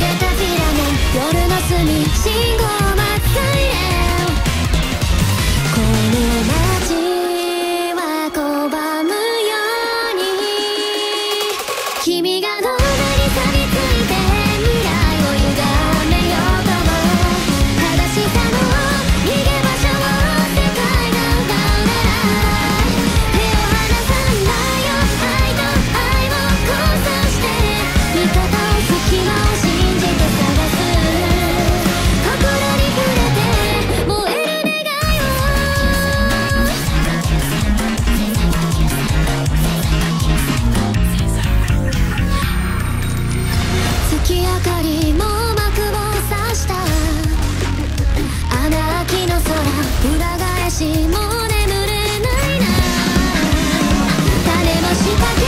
れたフィラ夜の隅信号待っサイレこの街は拒むように君がどんなに錆びついて未来を歪めようとも正しさの逃げ場所を世界なんだなら手を離さないよ。愛と愛を交差して味方。Everybody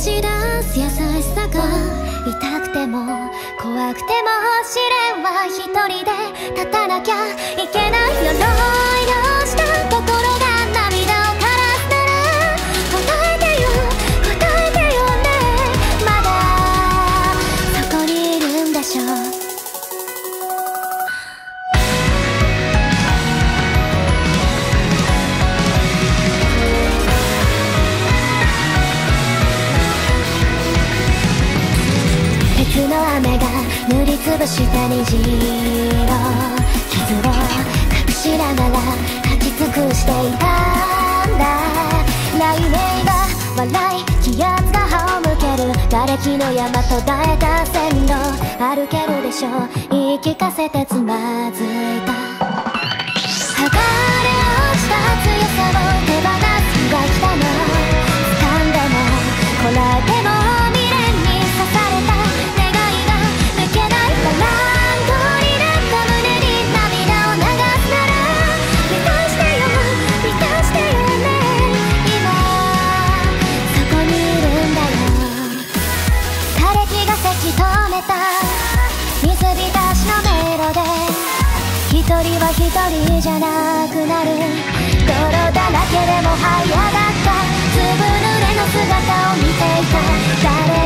じ出す優しさが痛くても怖くても試練は一人でぶした虹色傷を隠しながら吐き尽くしていたんだ。雷鳴が笑い気圧が歯を向ける。瓦礫の山途絶えた線路。歩けるでしょ言い聞かせてつまずいた。一人じゃなくなる。泥だらけでも這い上がった。粒濡れの姿を見ていた。誰